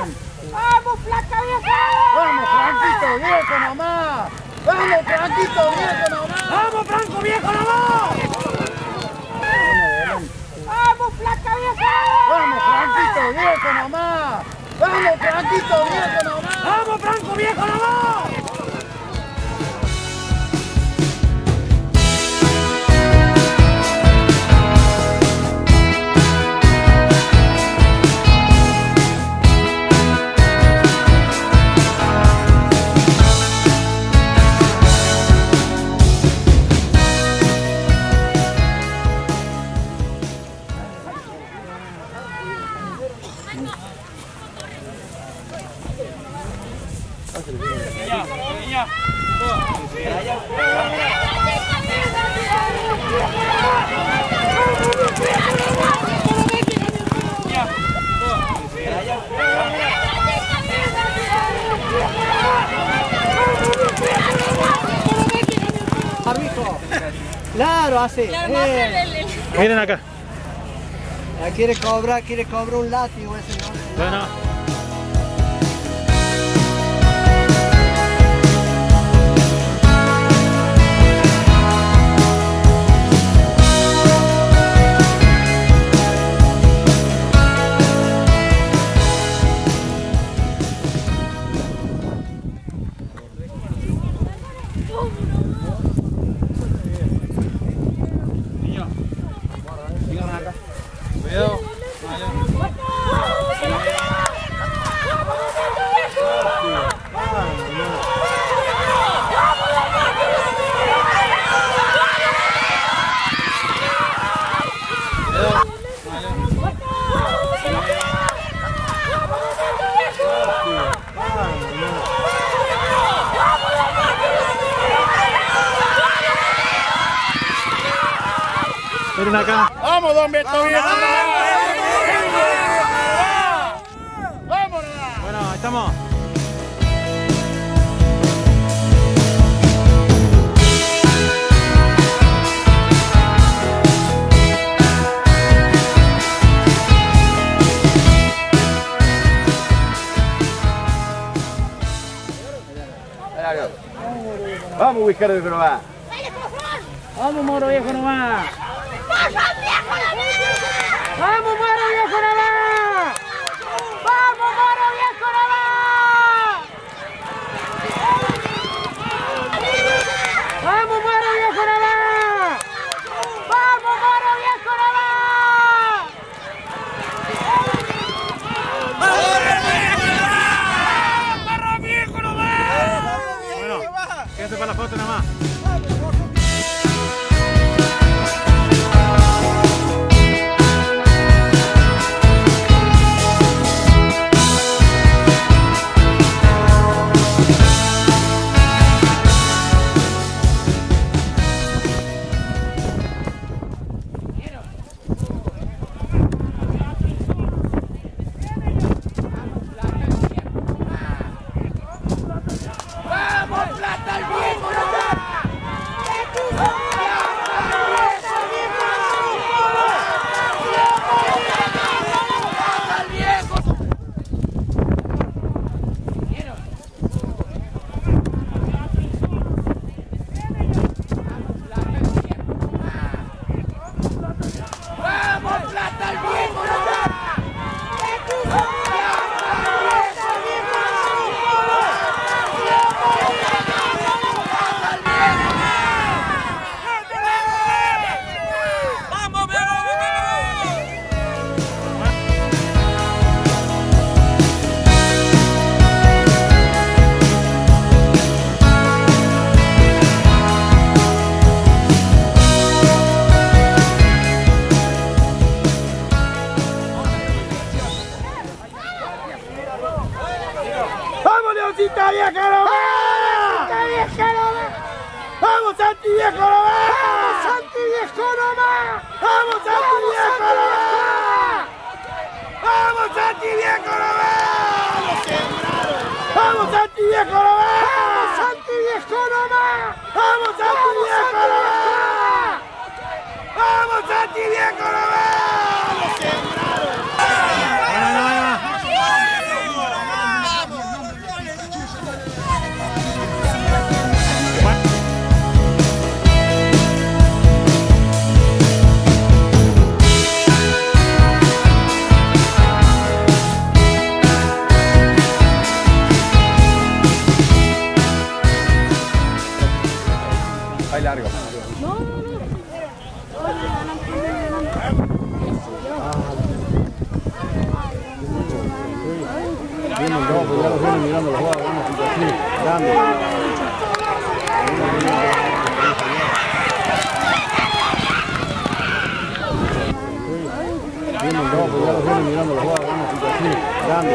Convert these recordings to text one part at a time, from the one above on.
¡Vamos, flaca vieja! ¡Vamos, Franquito viejo nomás! ¡Vamos, Franquito viejo nomás! ¡Vamos, Franco viejo nomás! ¡Vamos, flaca vieja! ¡Vamos, Franquito viejo nomás! ¡Vamos, Franquito viejo nomás! ¡Vamos, Franco viejo nomás! Claro, así. Eh, Miren acá. ah, quiere cobrar, quiere cobrar un látigo ese no. Bueno. Miren acá. ¡Vamos, don Beto viejo! ¡Vámonos! Bueno, ahí estamos. Vamos a buscar de probar. ¡Vamos, moro viejo nomás! ¡Vamos, moro viejo ¡Vamos, Leoncita vieja nomás! ¡Vamos, Santi viejo nomás! ¡Vamos, Santi viejo nomás! ¡Vamos, Santi viejo nomás! ¡Vamos, Santi viejo nomás! ¡Vamos, Santi viejo nomás! ¡Vamos, Santi viejo! ¡Vamos, Santi viejo No, porque ya los vienen mirando los jugadores, una situación grande. No, porque ya los vienen mirando los jugadores, una situación grande.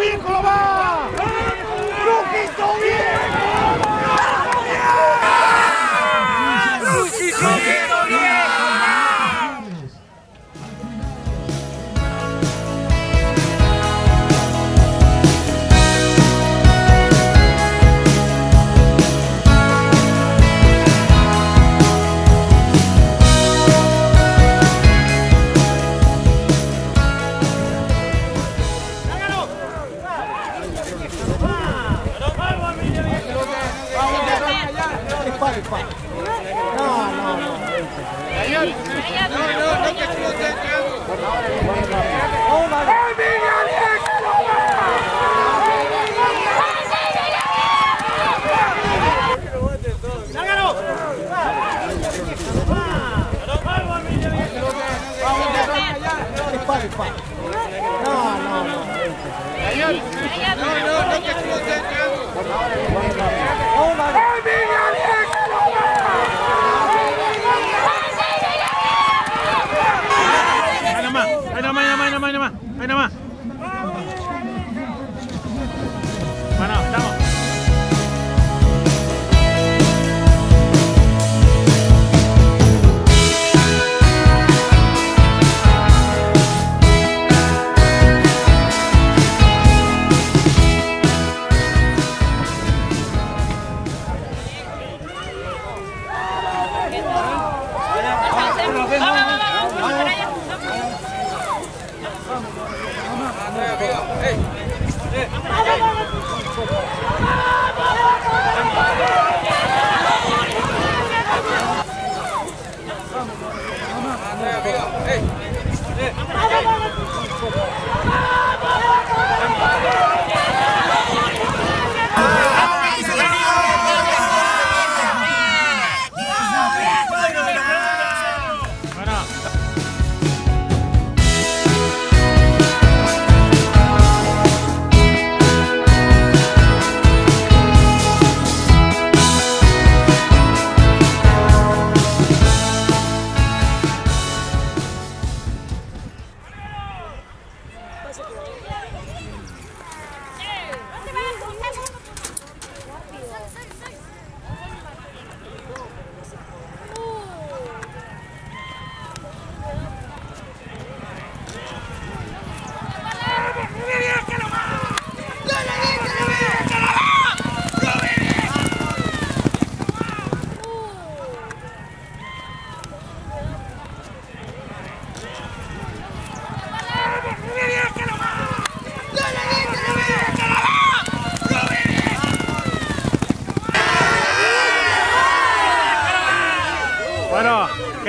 vínculo más!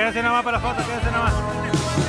quédate nada más para la foto, quédate nada más.